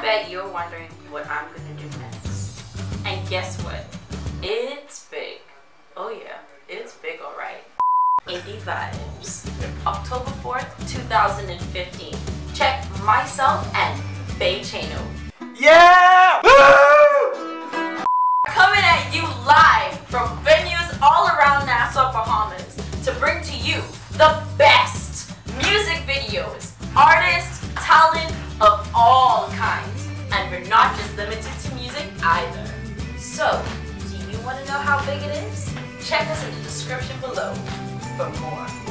I bet you're wondering what I'm gonna do next. And guess what? It's big. Oh yeah, it's big alright. Indie Vybez. October 4th, 2015. Check myself and Bey Chaino. Yeah! Coming at you live from venues all around Nassau, Bahamas to bring to you the best music videos, artists, talent either. So, do you want to know how big it is? Check us in the description below for more.